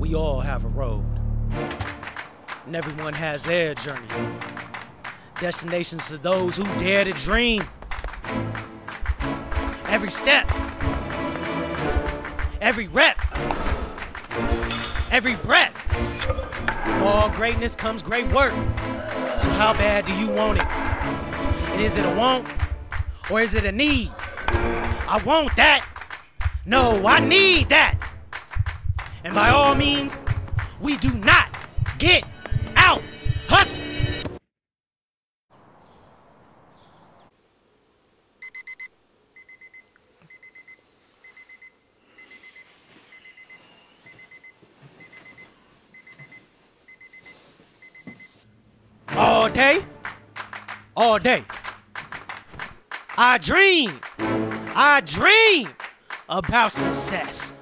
We all have a road, and everyone has their journey. Destinations to those who dare to dream. Every step, every rep, every breath. With all greatness comes great work. So, how bad do you want it? And is it a want or is it a need? I want that. No, I need that. And by all means, we do not get out hustle. All day, all day. I dream, I dream about success.